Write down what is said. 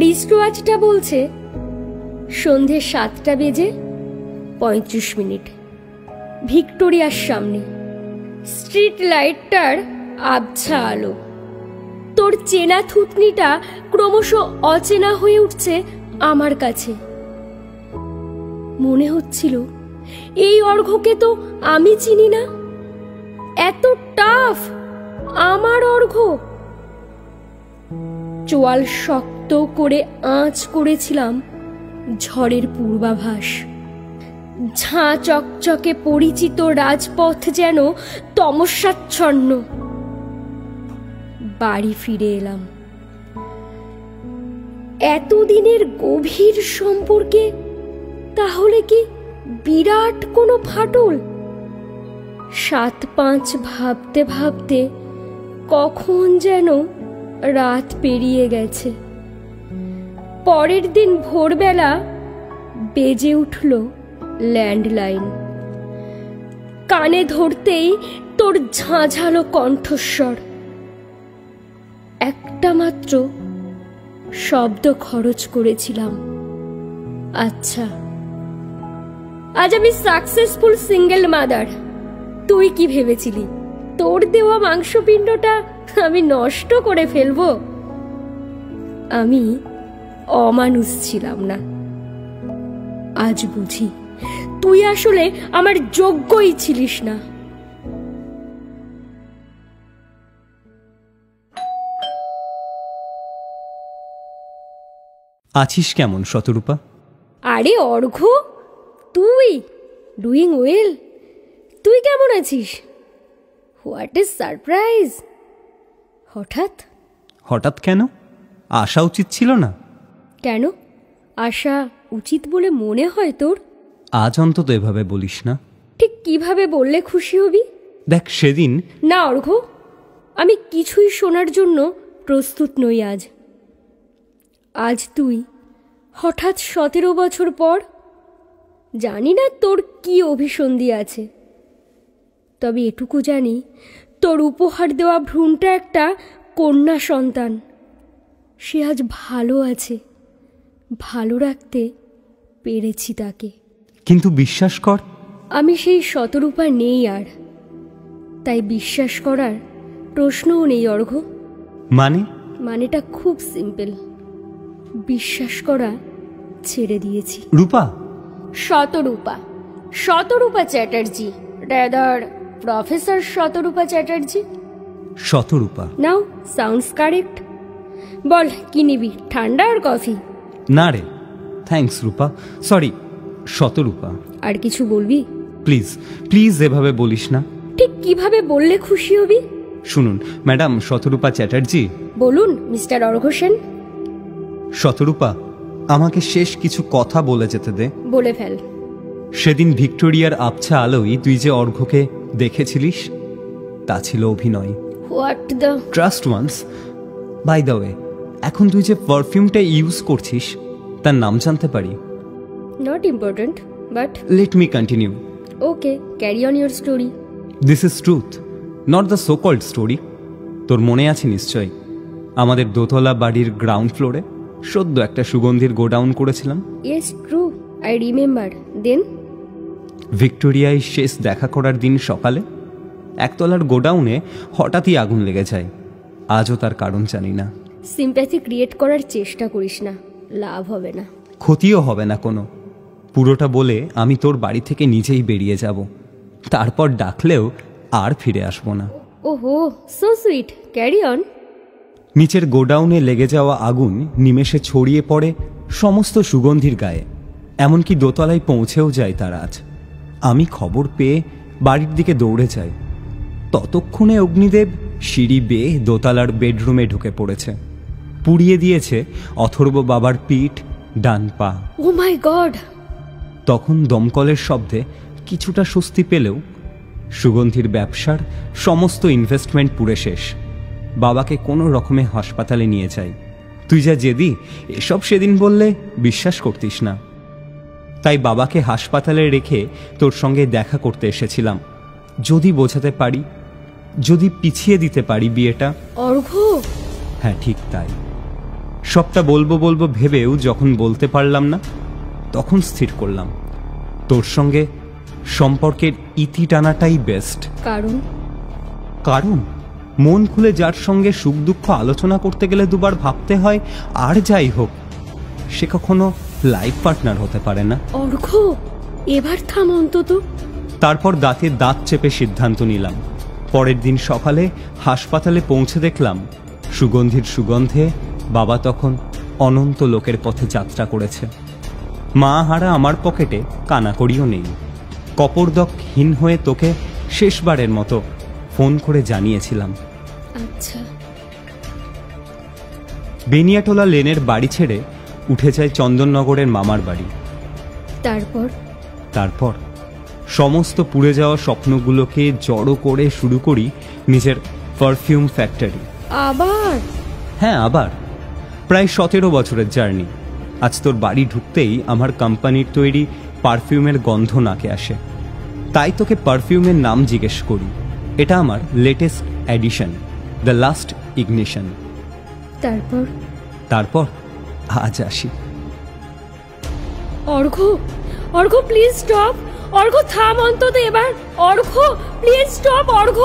রিস্টওয়াচটা বলছে, সন্ধে সাতটা বেজে পঁয়ত্রিশ মিনিট। ভিক্টোরিয়ার সামনে, স্ট্রিট লাইটটার আবছা আলো। তোর চেনা থুতনিটা ক্রমশ অচেনা হয়ে উঠছে আমার কাছে। মনে হচ্ছিল, এই অর্ঘ্যকে তো আমি চিনি না। এত টাফ আমার অর্ঘ্য। চোয়াল শক্ত করে আঁচ করেছিলাম ঝড়ের পূর্বাভাস। ঝাঁ চকচকে পরিচিত রাজপথ যেন তমসাচ্ছন্ন। বাড়ি ফিরে এলাম। এতদিনের গভীর সম্পর্কে তাহলে কি বিরাট কোনো ফাটল? সাত পাঁচ ভাবতে ভাবতে কখন যেন রাত পেরিয়ে গেছে। পরের দিন ভোরবেলা বেজে উঠল ল্যান্ডলাইন। কানে ধরতেই তোর ঝাঁঝালো কণ্ঠস্বর। একটা মাত্র শব্দ খরচ করেছিলাম। আচ্ছা আজ আমি সাকসেসফুল সিঙ্গেল মাদার। তুই কি ভেবেছিলি? তোর দেওয়া মাংসপিণ্ডটা আমি নষ্ট করে ফেলব। আমি অমানুষ ছিলাম না। আজ বুঝি তুই আসলে আমার যোগ্যই ছিলিস না। আছিস কেমন শতরূপা? আরে অর্ঘ্য তুই ডুইং ওয়েল তুই কেমন আছিস? হোয়াট ইজ সারপ্রাইজ হঠাৎ? হঠাৎ কেন? আসা উচিত ছিল না। কেন? আসা উচিত বলে মনে হয় তোর? আজ অন্তত এভাবে বলিস না। ঠিক কীভাবে বললে খুশি হবি? দেখ সেদিন না অর্ঘ্য আমি কিছুই শোনার জন্য প্রস্তুত নই আজ। আজ তুই হঠাৎ সতেরো বছর পর জানি না তোর কি অভিসন্ধি আছে। তবে এটুকু জানি তোর উপহার দেওয়া ভ্রূণটা একটা কন্যা সন্তান। সে আজ ভালো আছে ভালো রাখতে পেরেছি তাকে। কিন্তু বিশ্বাস কর। আমি সেই শতরূপা নেই আর। তাই বিশ্বাস করার প্রশ্নও নেই অর্ঘ্য মানে? মানেটা খুব সিম্পল। বিশ্বাস করা ছেড়ে দিয়েছি। Rupa? Shatarupa. Shatarupa Chatterjee. Rather professor Shatarupa Chatterjee. Shatarupa. Now sounds correct বল কি নিবি ঠান্ডা আর কফি? না রে থ্যাঙ্কস রূপা। সরি শতরূপা। আর কিছু বলবি? প্লিজ প্লিজ এভাবে বলিস না। ঠিক কীভাবে বললে খুশি হবি? শুনুন ম্যাডাম শতরূপা চ্যাটার্জি। বলুন মিস্টার অর্ঘ্য সেন শতরূপা আমাকে শেষ কিছু কথা বলে যেতে দে। বলে ফেল। সেদিন ভিক্টোরিয়ার আবছা আলোয় তুই যে অর্ঘ্যকে দেখেছিলিস তা ছিল অভিনয়। What the trust once by the way এখন তুই যে পারফিউমটা ইউজ করছিস তার নাম জানতে পারি? Not important but let me continue okay carry on your story this is truth not the so called story তোর মনে আছে নিশ্চয় আমাদের দোতলা বাড়ির গ্রাউন্ড ফ্লোরে সদ্য একটা সুগন্ধির গোডাউন করেছিলাম। Yes true I remember then ভিক্টোরিয়ায় শেষ দেখা করার দিন সকালে একতলার গোডাউনে হঠাৎই আগুন লেগে যায়। আজও তার কারণ জানি না। সিম্প্যাথি ক্রিয়েট করার চেষ্টা করিস না। লাভ হবে না। ক্ষতিও হবে না কোনো। পুরোটা বলে আমি তোর বাড়ি থেকে নিজেই বেরিয়ে যাব। তারপর ডাকলেও আর ফিরে আসব না। ওহো সো সুইট ক্যারি অন নিচের গোডাউনে লেগে যাওয়া আগুন নিমেষে ছড়িয়ে পড়ে সমস্ত সুগন্ধির গায়ে। এমনকি দোতলায় পৌঁছেও যায় তার আজ। আমি খবর পেয়ে বাড়ির দিকে দৌড়ে যাই। ততক্ষণে অগ্নিদেব সিঁড়ি বেয়ে দোতলার বেডরুমে ঢুকে পড়েছে। পুড়িয়ে দিয়েছে অথর্ব বাবার পিঠ ডান পা। Oh my god! তখন দমকলের শব্দে কিছুটা স্বস্তি পেলেও সুগন্ধির ব্যবসার সমস্ত ইনভেস্টমেন্ট পুরে শেষ। বাবাকে কোনো রকমে হাসপাতালে নিয়ে যাই। তুই যা জেদি এসব সেদিন বললে বিশ্বাস করতিস না। তাই বাবাকে হাসপাতালে রেখে তোর সঙ্গে দেখা করতে এসেছিলাম। যদি বোঝাতে পারি যদি পিছিয়ে দিতে পারি বিয়েটা। অর্ঘ্য হ্যাঁ ঠিক তাই। সবটা বলব বলব ভেবেও যখন বলতে পারলাম না তখন স্থির করলাম। তোর সঙ্গে সম্পর্কের ইতি টানাটাই বেস্ট কারণ? কারণ? মন খুলে যার সঙ্গে সুখ দুঃখ আলোচনা করতে গেলে দুবার ভাবতে হয় আর যাই হোক সে কখনো লাইফ পার্টনার হতে পারে না। অর্ঘ এবার থাম অন্তত। তারপর দাঁতে দাঁত চেপে সিদ্ধান্ত নিলাম। পরের দিন সকালে হাসপাতালে পৌঁছে দেখলাম সুগন্ধির সুগন্ধে বাবা তখন অনন্ত লোকের পথে যাত্রা করেছে। মা হারা আমার পকেটে কানাকড়িও নেই। কপরদকহীন হয়ে তোকে শেষবারের মতো ফোন করে জানিয়েছিলাম। আচ্ছা। বেনিয়াটোলা লেনের বাড়ি ছেড়ে উঠে যায় চন্দননগরের মামার বাড়ি। তারপর? তারপর? সমস্ত পুড়ে যাওয়া স্বপ্নগুলোকে জড়ো করে শুরু করি নিজের পারফিউম ফ্যাক্টরি আবার? হ্যাঁ আবার। প্রায় সতেরো বছরের জার্নি। আজ তোর বাড়ি ঢুকতেই আমার কোম্পানির তৈরি পারফিউমের গন্ধ নাকে আসে। তাই তোকে পারফিউমের নাম জিজ্ঞেস করি। এটা আমার latest addition the last ignition তারপর? তারপর? আজ আসি। অর্ঘ অর্ঘ প্লিজ স্টপ অর্ঘ থাম অন্তত এবার। অর্ঘ প্লিজ স্টপ অর্ঘ